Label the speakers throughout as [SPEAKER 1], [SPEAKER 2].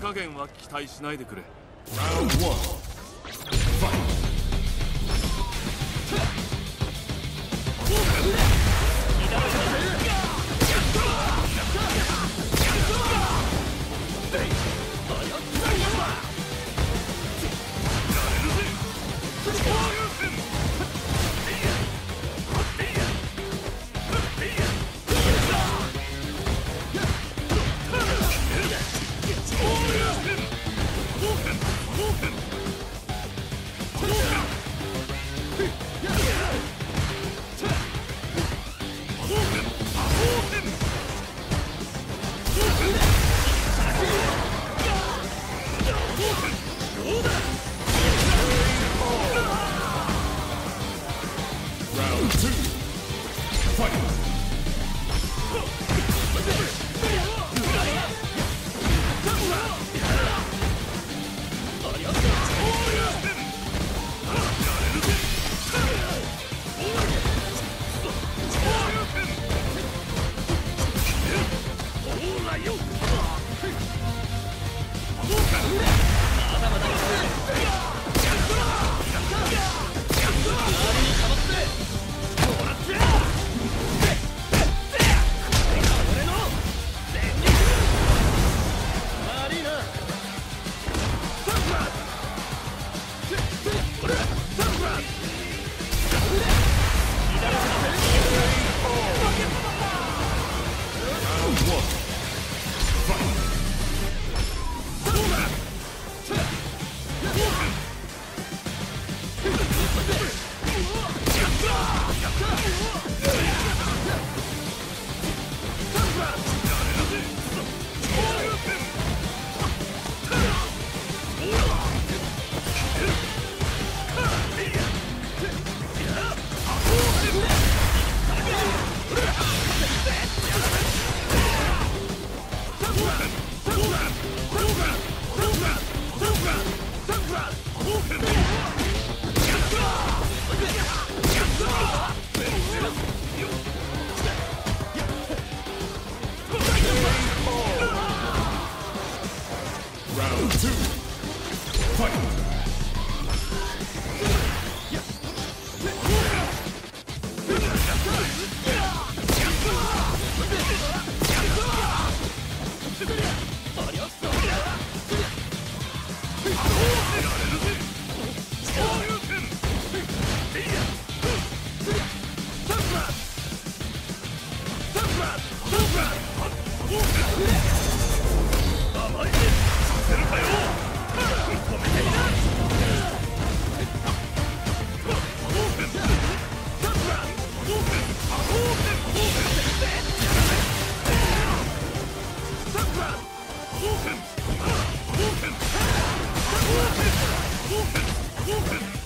[SPEAKER 1] 加減は期待しないでくれ。Woofen! him! Woofen! him!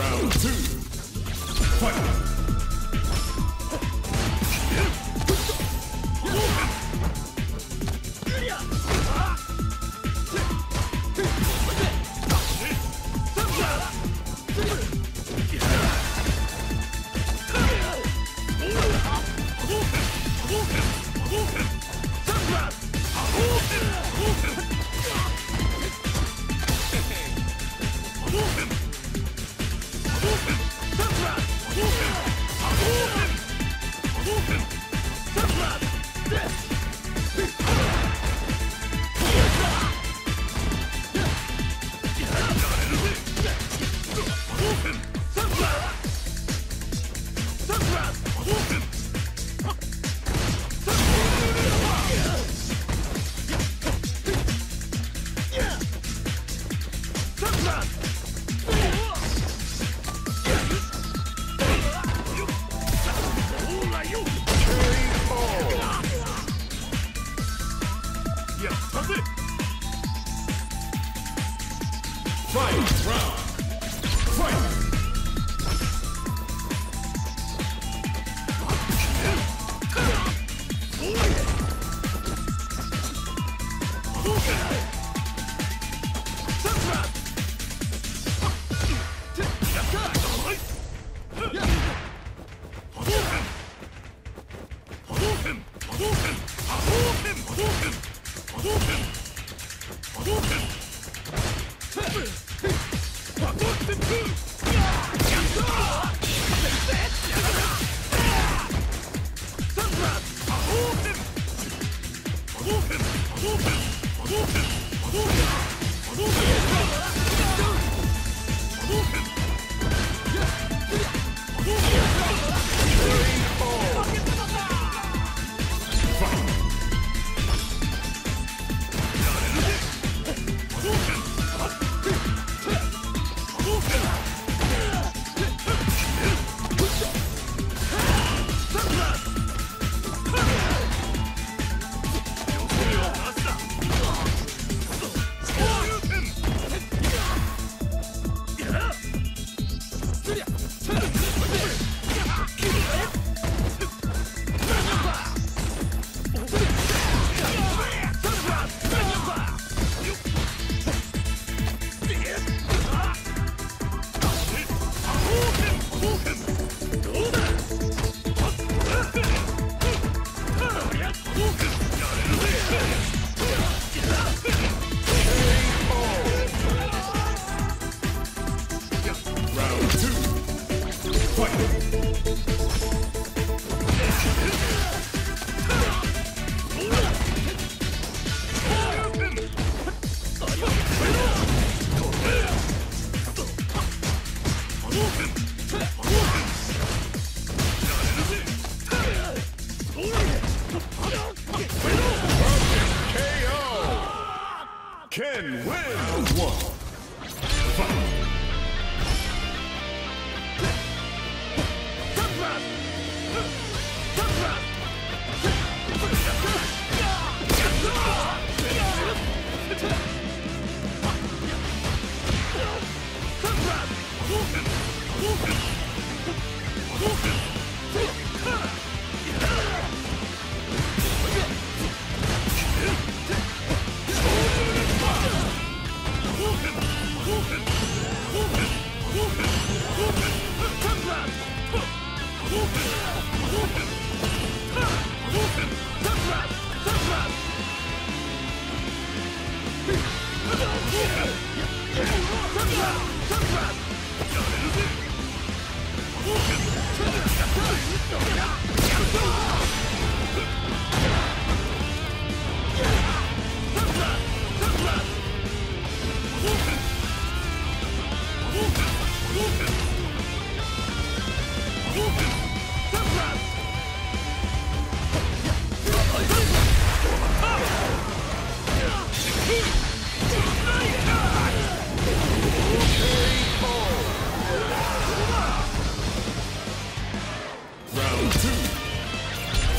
[SPEAKER 2] Round two. Fight!
[SPEAKER 1] Thank
[SPEAKER 2] you.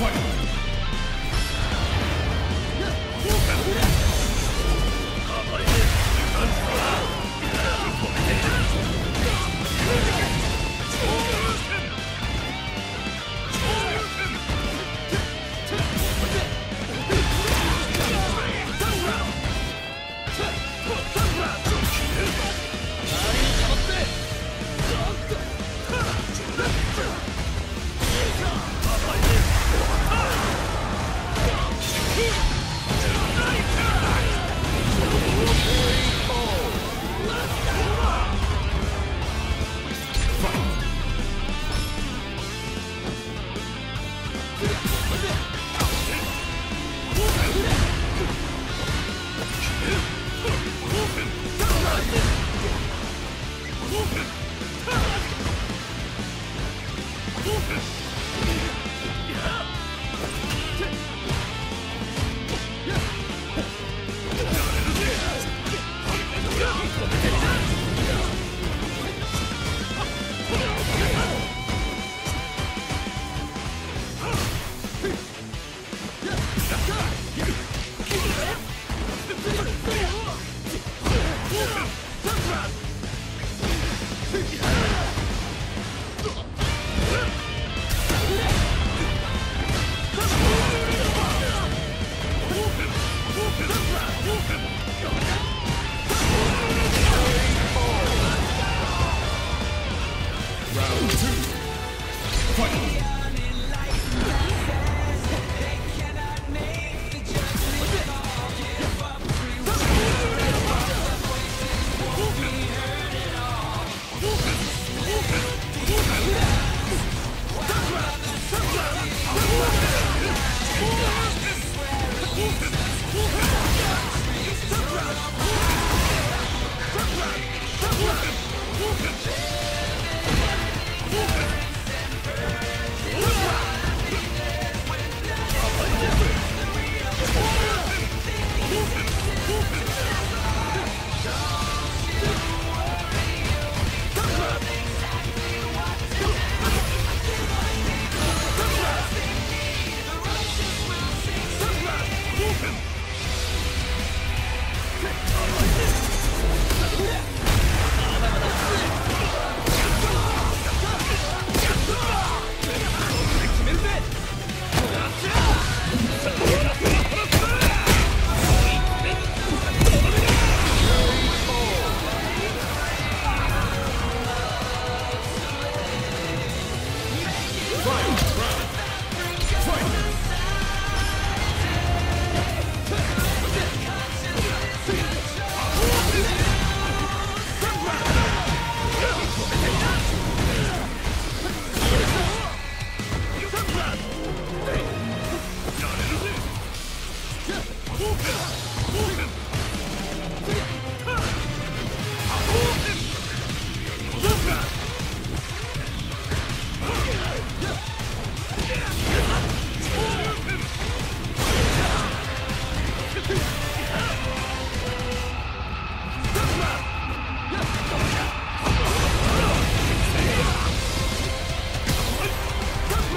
[SPEAKER 3] Fight! よかった!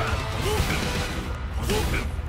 [SPEAKER 3] Your return, warrior.